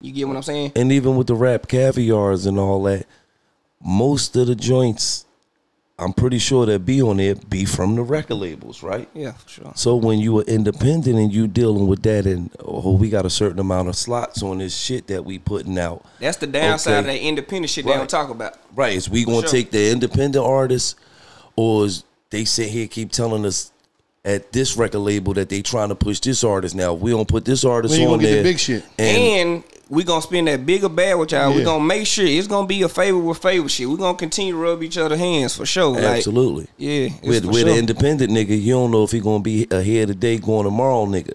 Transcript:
You get what I'm saying? And even with the rap caviars and all that, most of the joints, I'm pretty sure that be on there be from the record labels, right? Yeah, sure. So when you are independent and you dealing with that, and oh, we got a certain amount of slots on this shit that we putting out. That's the downside of that independent shit they Right. don't talk about. Right? Is we gonna sure. take the independent artists, or is they sit here keep telling us at this record label that they trying to push this artist? Now we don't put this artist When you on gonna get there. the big shit? And, And we gonna spend that bigger bag with y'all. We Yeah. gonna make sure it's gonna be a favor with favor shit. We gonna continue to rub each other hands for sure. Like, absolutely. yeah. With with sure. an independent nigga, you don't know if he gonna be ahead today, going tomorrow, nigga.